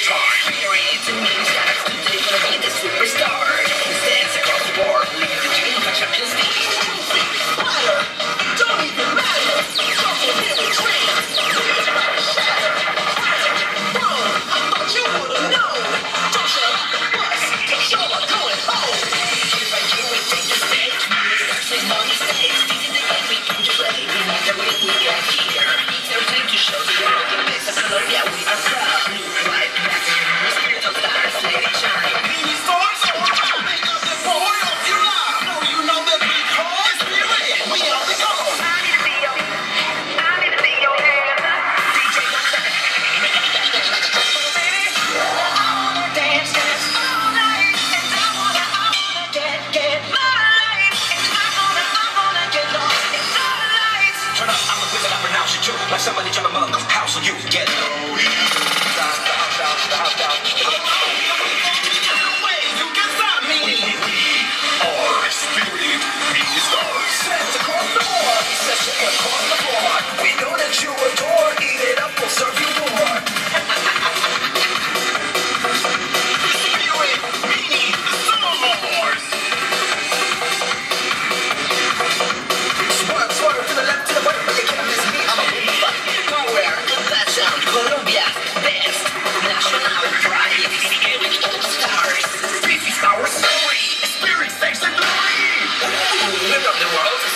time. somebody jump mug up, house so you get low. What